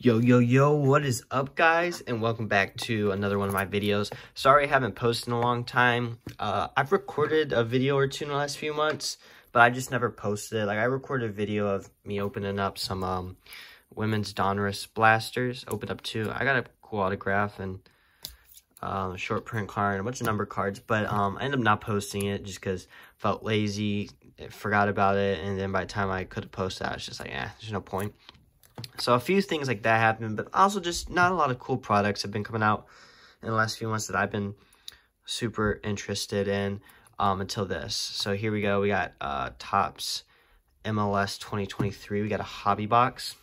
Yo, yo, yo, what is up, guys? And welcome back to another one of my videos. Sorry I haven't posted in a long time. Uh, I've recorded a video or two in the last few months, but I just never posted it. Like, I recorded a video of me opening up some um, women's Donruss blasters. Opened up two. I got a cool autograph and uh, a short print card and a bunch of number cards, but um, I ended up not posting it just because felt lazy, forgot about it, and then by the time I could have posted I was just like, eh, there's no point. So a few things like that happened, but also just not a lot of cool products have been coming out in the last few months that I've been super interested in um, until this. So here we go. We got uh, Topps MLS 2023. We got a hobby box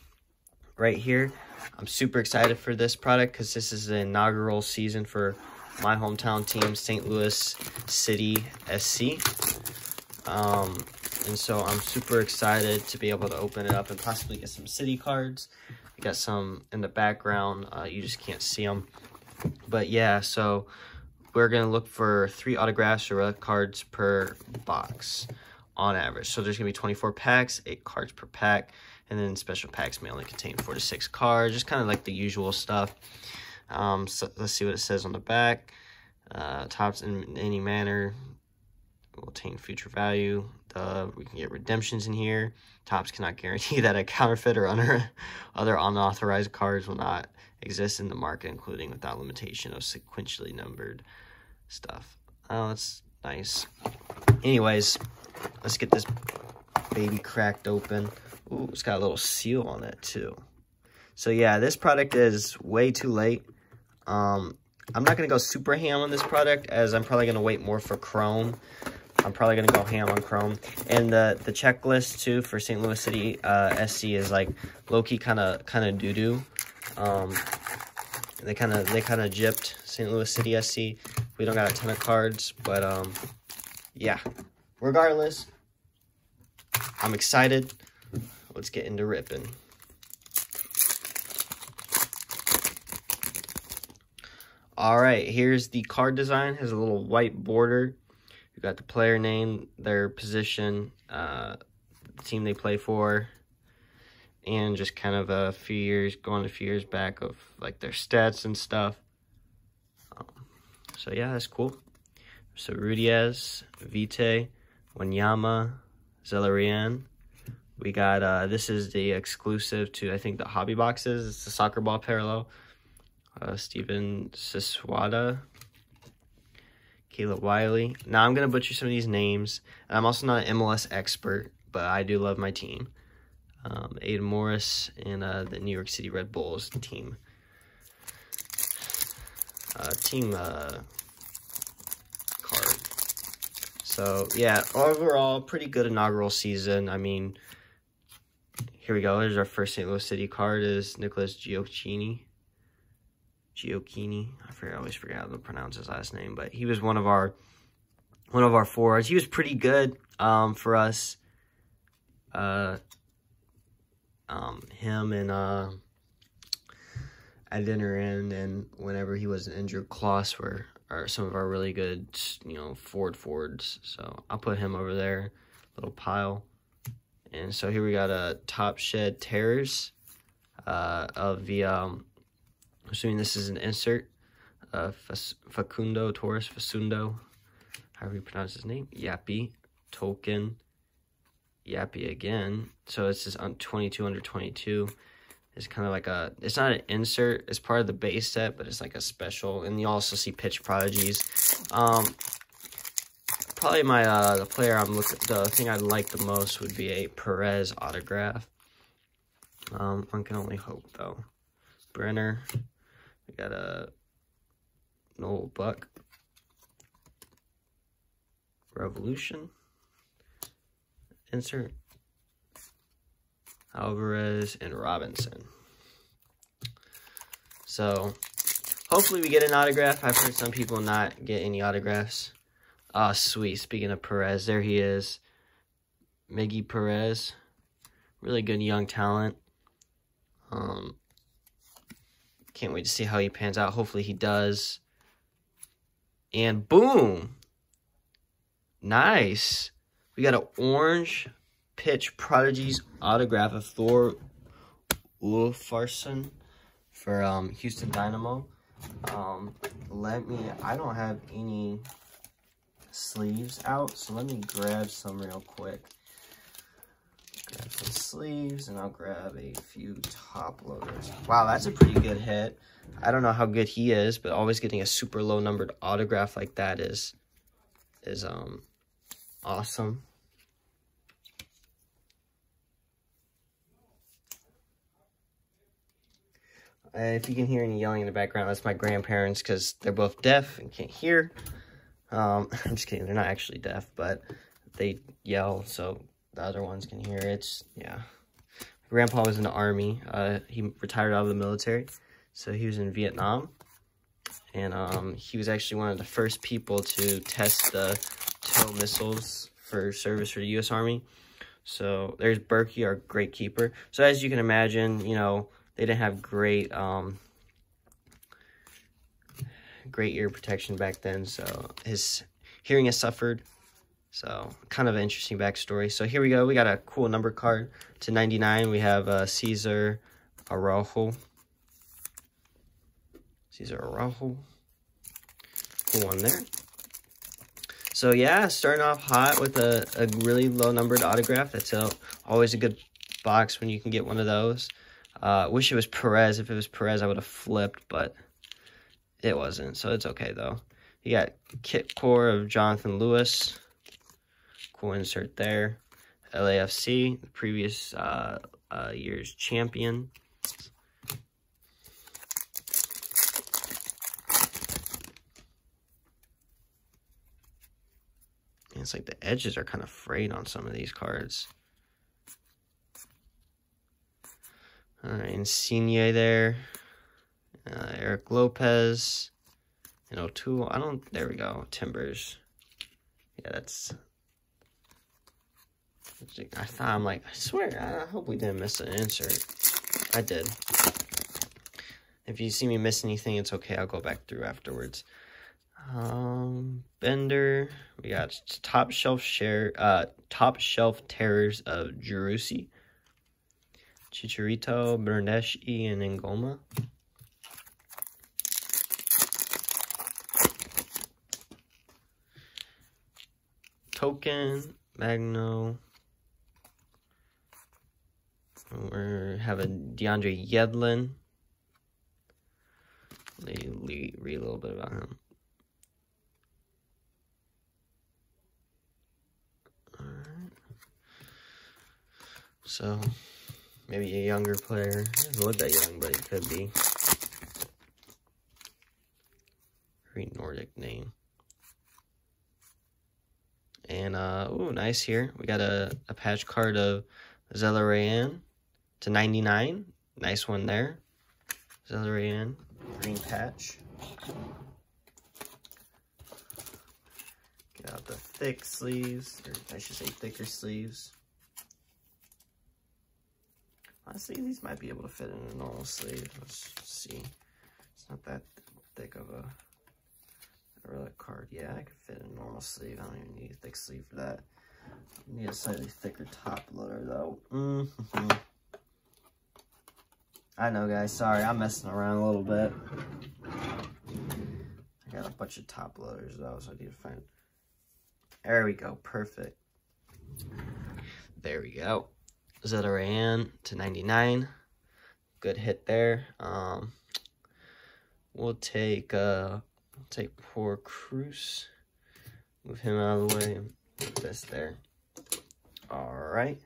right here. I'm super excited for this product because this is the inaugural season for my hometown team, St. Louis City SC. Um, and so I'm super excited to be able to open it up and possibly get some city cards. I got some in the background. Uh, you just can't see them. But yeah, so we're going to look for three autographs or cards per box on average. So there's going to be 24 packs, eight cards per pack. And then special packs may only contain four to six cards, just kind of like the usual stuff. Um, so let's see what it says on the back. Uh, Topps in any manner will attain future value. Uh, we can get redemptions in here. Topps cannot guarantee that a counterfeit or other, other unauthorized cards will not exist in the market, including without limitation of sequentially numbered stuff. Oh, that's nice. Anyways, let's get this baby cracked open. Ooh, it's got a little seal on it too. So yeah, this product is way too late. Um, I'm not going to go super ham on this product as I'm probably going to wait more for Chrome. I'm probably going to go ham on Chrome. And the, the checklist, too, for St. Louis City uh, SC is, like, low-key kind of kind of doo-doo. Um, they kind of they kind of gypped St. Louis City SC. We don't got a ton of cards, but, um, yeah. Regardless, I'm excited. Let's get into ripping. All right, here's the card design. Has a little white border got the player name, their position, uh, the team they play for, and just kind of a few years, going a few years back of like their stats and stuff. Um, so yeah, that's cool. So Rudiez, Vite, Wanyama, Zelarayan. We got, uh, this is the exclusive to, I think, the hobby boxes. It's the soccer ball parallel. Uh, Steven Siswada, Caleb Wiley. Now I'm going to butcher some of these names. I'm also not an MLS expert, but I do love my team. Um, Aidan Morris and uh, the New York City Red Bulls team. Uh, team uh, card. So, yeah, overall, pretty good inaugural season. I mean, here we go. Here's our first St. Louis City card is Nicholas Gioacchini. Gioacchini. I forget, I always forget how to pronounce his last name, but he was one of our one of our forwards. He was pretty good um, for us. Uh, um, him and uh, Adeniran and whenever he was injured, Klauss were are some of our really good, you know, forward forwards. So I'll put him over there, little pile. And so here we got a top shelf terrors uh, of the um, assuming this is an insert. Uh, Facundo Torres, Facundo, however you pronounce his name. Yappy, Tolkien, Yappy again. So this is on 22 under 22. It's kind of like a, it's not an insert. It's part of the base set, but it's like a special. And you also see pitch prodigies. Um, probably my, uh, the player I'm looking, the thing I'd like the most would be a Perez autograph. Um, one can only hope, though. Brenner. We got a Noel Buck. Revolution. Insert. Alvarez and Robinson. So, hopefully we get an autograph. I've heard some people not get any autographs. Ah, oh, sweet. Speaking of Perez, there he is. Miggy Perez. Really good young talent. Um, can't wait to see how he pans out. Hopefully he does. And boom. Nice. We got an orange pitch prodigies autograph of Thor Ulfarsson. for um, Houston Dynamo. Um, let me, I don't have any sleeves out, so let me grab some real quick. Sleeves, and I'll grab a few top loaders. Wow, that's a pretty good hit. I don't know how good he is, but always getting a super low numbered autograph like that is, is um, awesome. Uh, if you can hear any yelling in the background, that's my grandparents because they're both deaf and can't hear. Um, I'm just kidding. They're not actually deaf, but they yell so the other ones can hear. It's, yeah. grandpa was in the army. Uh, he retired out of the military. So he was in Vietnam. And um, he was actually one of the first people to test the TOW missiles for service for the U.S. Army. So there's Bürki, our great keeper. So as you can imagine, you know, they didn't have great um, great ear protection back then, so his hearing has suffered. So kind of an interesting backstory. So here we go. We got a cool number card to 99. We have uh, Cesar Araujo. Cesar Araujo. Cool one there. So yeah, starting off hot with a, a really low numbered autograph. That's a, always a good box when you can get one of those. Uh, wish it was Perez. If it was Perez, I would have flipped, but it wasn't, so it's okay, though. You got kit core of Jonathan Lewis. Cool insert there. LAFC, the previous uh, uh, year's champion. It's like the edges are kind of frayed on some of these cards. All right, Insigne there. Uh, Eric Lopez. And O'Toole. I don't, there we go. Timbers. Yeah, that's, I thought, I'm like, I swear, I hope we didn't miss an insert. I did. If you see me miss anything, it's okay. I'll go back through afterwards. Um, Bender. We got top shelf share, uh, top shelf terrors of Jerussi. Chicharito, Bernardeschi, and Ngoma. Token, Magno. We have a DeAndre Yedlin. Let me read a little bit about him. Alright. So, maybe a younger player. Doesn't look that young, but he could be. Very Nordic name. And, uh, ooh, nice here. We got a, a patch card of Zelarayán to 99. Nice one there. Zelarayán, green patch. Get out the thick sleeves, or I should say thicker sleeves. Honestly, these might be able to fit in a normal sleeve. Let's see. It's not that thick of a, a relic card. Yeah, I could fit in a normal sleeve. I don't even need a thick sleeve for that. I need a slightly thicker top loader, though. Mm -hmm. I know, guys. Sorry, I'm messing around a little bit. I got a bunch of top loaders, though, so I need to find... There we go. Perfect. There we go. Zelarayán to 99. Good hit there. Um, we'll take uh, we'll take poor Cruz. Move him out of the way. Put this there. All right.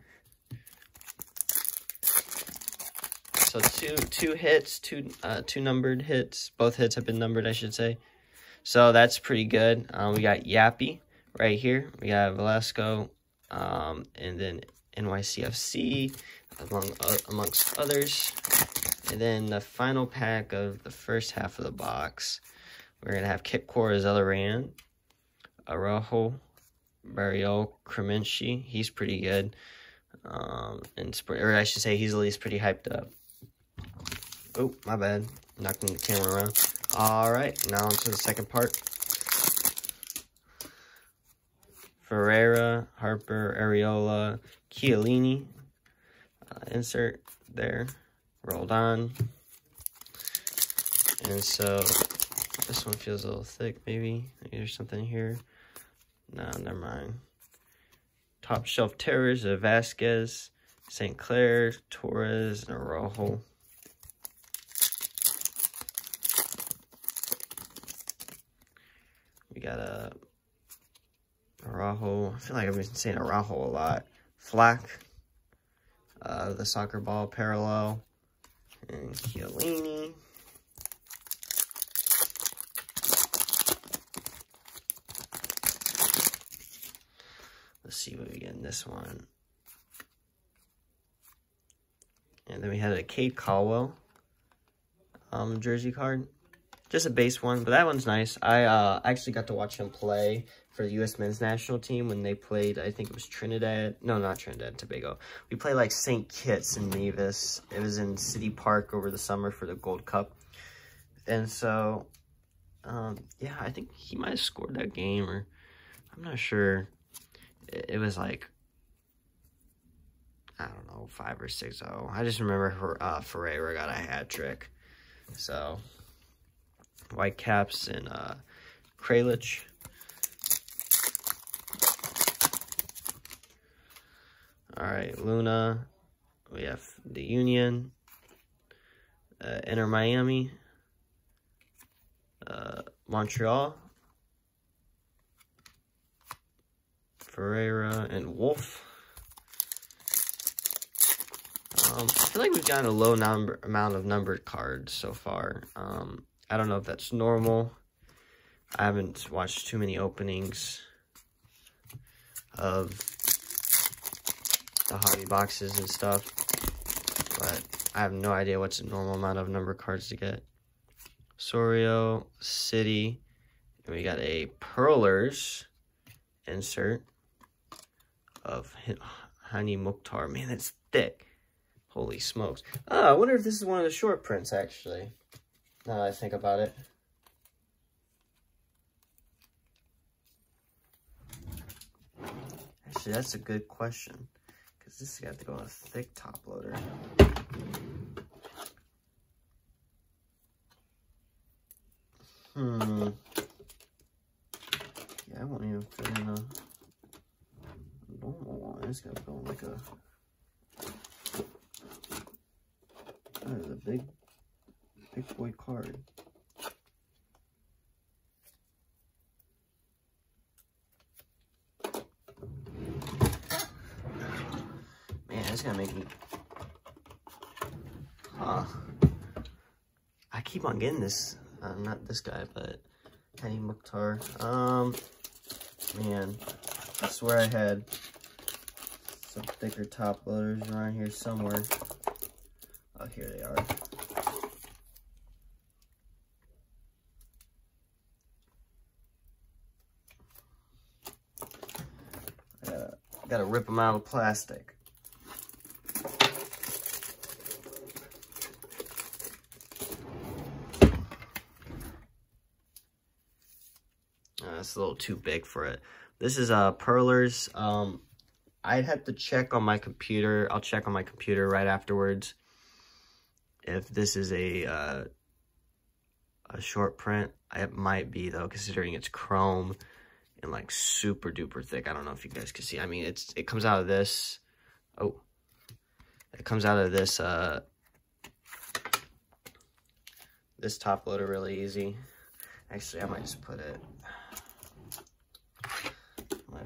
So two two hits, two uh, two numbered hits. Both hits have been numbered, I should say. So that's pretty good. Um, we got Yappy right here. We got Velasco, um, and then NYCFC, among uh, amongst others. And then the final pack of the first half of the box, we're going to have Kit Core Zelarayán, Araujo, Barrio Cremenci. He's pretty good. Um, and or I should say he's at least pretty hyped up. Oh, my bad. Knocking the camera around. All right, now on to the second part. Ferreira, Harper, Arriola, Chiellini. Uh, insert there. Rolled on. And so this one feels a little thick, maybe. Maybe there's something here. No, never mind. Top shelf terrors of Vasquez, St. Clair, Torres, and Araujo. Got a Araujo. I feel like I've been saying Araujo a lot. Flack. Uh, the soccer ball parallel. And Chiellini. Let's see what we get in this one. And then we had a Cade Cowell um, jersey card. Just a base one, but that one's nice. I uh, actually got to watch him play for the U.S. men's national team when they played, I think it was Trinidad. No, not Trinidad, Tobago. We played like St. Kitts and Nevis. It was in City Park over the summer for the Gold Cup. And so, um, yeah, I think he might have scored that game, or I'm not sure. It, it was like, I don't know, 5 or 6-0. I just remember uh, Ferreira got a hat trick. So, Whitecaps and uh, Kralich. All right, Luna. We have the Union. Uh, Inter Miami. Uh, Montreal. Ferreira and Wolf. Um, I feel like we've gotten a low number amount of numbered cards so far. Um, I don't know if that's normal. I haven't watched too many openings of the hobby boxes and stuff, but I have no idea what's a normal amount of number cards to get. Sorio, City, and we got a Pearlers insert of Hany Mukhtar. Man, that's thick. Holy smokes. Oh, I wonder if this is one of the short prints, actually now that I think about it. Actually, that's a good question. Because this has got to go on a thick top loader. Hmm. Yeah, I won't even fit in a normal one. It's got to go like a... That is a big big boy card. That's gonna make me... Huh. I keep on getting this. Uh, not this guy, but Hany Mukhtar. Um, man, I swear I had some thicker top loaders around here somewhere. Oh, here they are. Gotta rip them out of plastic. Uh, it's a little too big for it. This is uh, Perler's. Um, I'd have to check on my computer. I'll check on my computer right afterwards if this is a uh, a short print. It might be though, considering it's chrome and like super duper thick. I don't know if you guys can see. I mean, it's it comes out of this. Oh, it comes out of this uh this top loader really easy. Actually, I might just put it.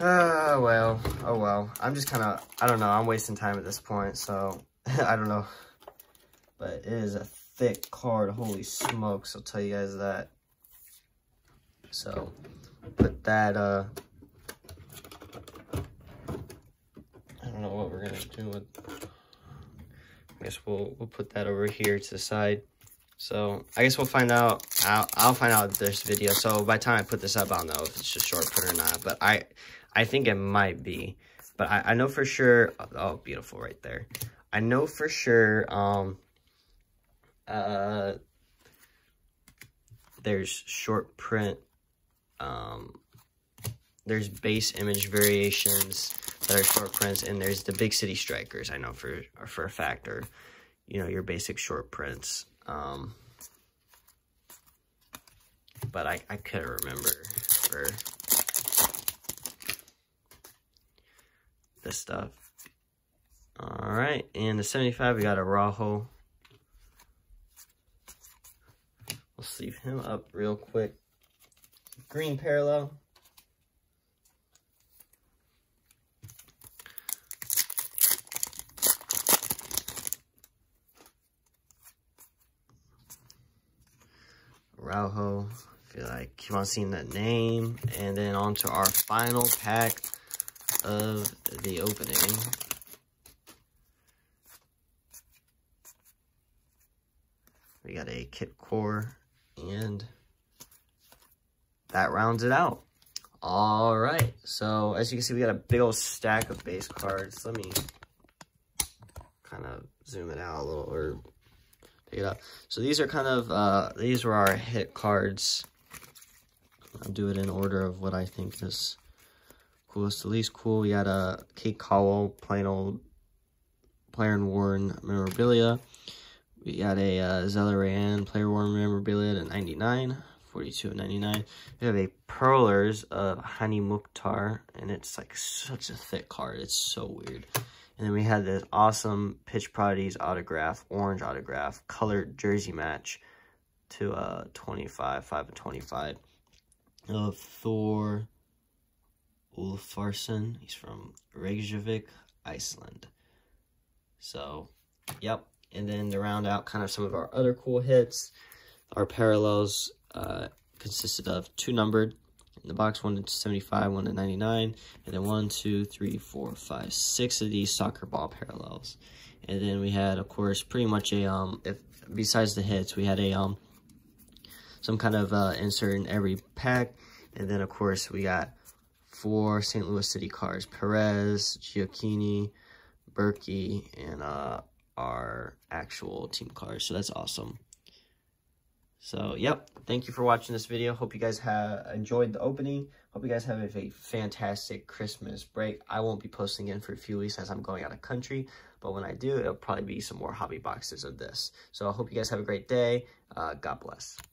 Oh, well. Oh, well. I'm just kind of, I don't know. I'm wasting time at this point, so I don't know. But it is a thick card. Holy smokes, I'll tell you guys that. So, put that, uh, I don't know what we're going to do with, I guess we'll, we'll put that over here to the side. So I guess we'll find out. I'll, I'll find out this video. So by the time I put this up, I'll know if it's just short print or not. But I I think it might be. But I, I know for sure. Oh, beautiful right there. I know for sure. Um. Uh. There's short print. Um. There's base image variations that are short prints, and there's the big city strikers. I know for for a fact, or you know your basic short prints. Um, but I, I couldn't remember for this stuff. All right, and the 75, we got Araujo. We'll sleeve him up real quick. Green parallel. Araujo. I feel like keep on seeing that name. And then on to our final pack of the opening. We got a kit core and that rounds it out. All right, so as you can see, we got a big old stack of base cards. Let me kind of zoom it out a little, or pick it up. So these are kind of, uh, these were our hit cards. I'll do it in order of what I think is coolest to least cool. We got a Cade Cowell, plain old player and worn memorabilia. We got a uh, Zelarayán player worn memorabilia at 99, 42 99. We have a Pearlers of Hany Mukhtar, and it's like such a thick card. It's so weird. And then we had this awesome Pitch Prodigies autograph, orange autograph, colored jersey match to uh 25, 5 of 25 of Thor Ulfarsson. He's from Reykjavik, Iceland. So, yep. And then to round out kind of some of our other cool hits, our parallels uh, consisted of two numbered in the box, one to 75, one to 99, and then one, two, three, four, five, six of these soccer ball parallels. And then we had, of course, pretty much a, um, if besides the hits, we had a, um, some kind of uh, insert in every pack. And then, of course, we got four St. Louis City cars, Perez, Gioacchini, Bürki, and uh, our actual team cars. So that's awesome. So, yep. Thank you for watching this video. Hope you guys have enjoyed the opening. Hope you guys have a fantastic Christmas break. I won't be posting again for a few weeks as I'm going out of country. But when I do, it'll probably be some more hobby boxes of this. So I hope you guys have a great day. Uh, God bless.